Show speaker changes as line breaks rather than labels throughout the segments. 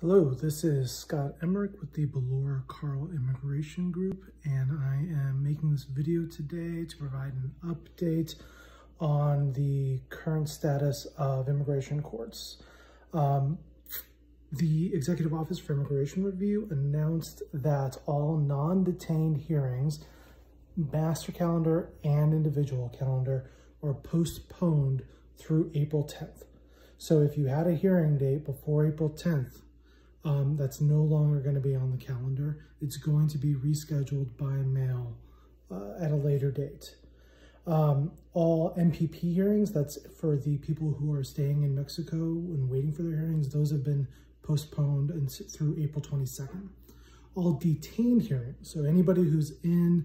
Hello, this is Scott Emmerich with the Bolour Carl Immigration Group, and I am making this video today to provide an update on the current status of immigration courts. Um, the Executive Office for Immigration Review announced that all non-detained hearings, master calendar and individual calendar, are postponed through April 10th. So if you had a hearing date before April 10th, um, that's no longer going to be on the calendar. It's going to be rescheduled by mail uh, at a later date. Um, all MPP hearings, that's for the people who are staying in Mexico and waiting for their hearings, those have been postponed and through April 22nd. All detained hearings, so anybody who's in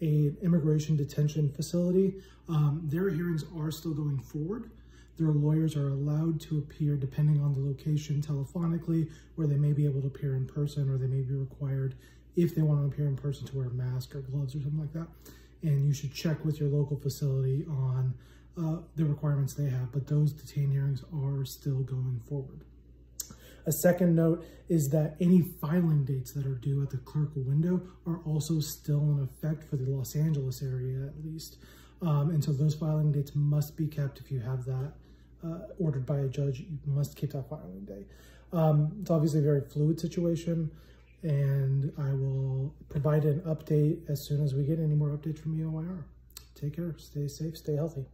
an immigration detention facility, um, their hearings are still going forward. Their lawyers are allowed to appear depending on the location telephonically, where they may be able to appear in person or they may be required if they want to appear in person to wear a mask or gloves or something like that. And you should check with your local facility on uh, the requirements they have, but those detained hearings are still going forward. A second note is that any filing dates that are due at the clerical window are also still in effect for the Los Angeles area at least. Um, and so those filing dates must be kept if you have that uh, ordered by a judge, you must keep that filing day. Um, it's obviously a very fluid situation, and I will provide an update as soon as we get any more updates from EOIR. Take care, stay safe, stay healthy.